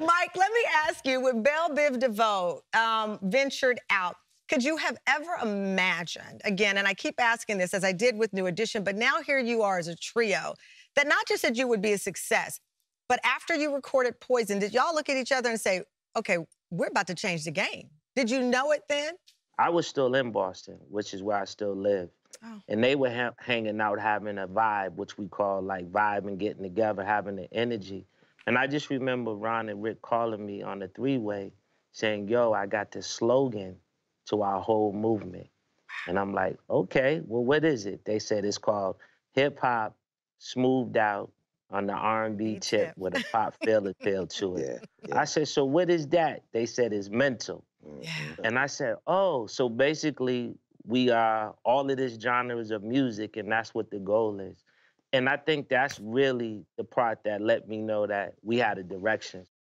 Mike, let me ask you, when Bell Biv DeVoe um, ventured out, could you have ever imagined, again, and I keep asking this as I did with New Edition, but now here you are as a trio, that not just that you would be a success, but after you recorded Poison, did y'all look at each other and say, okay, we're about to change the game? Did you know it then? I was still in Boston, which is where I still live. Oh. And they were ha- hanging out, having a vibe, which we call like vibe and getting together, having the energy. And I just remember Ron and Rick calling me on the three way saying, Yo, I got this slogan to our whole movement. And I'm like, Okay, well, what is it? They said it's called hip hop smoothed out on the R&B Beat tip tip. with a pop feel feel to it. Yeah, yeah. I said, So what is that? They said it's mental. Mm-hmm. Yeah. And I said, oh, so basically we are all of this genres of music, and that's what the goal is. And I think that's really the part that let me know that we had a direction.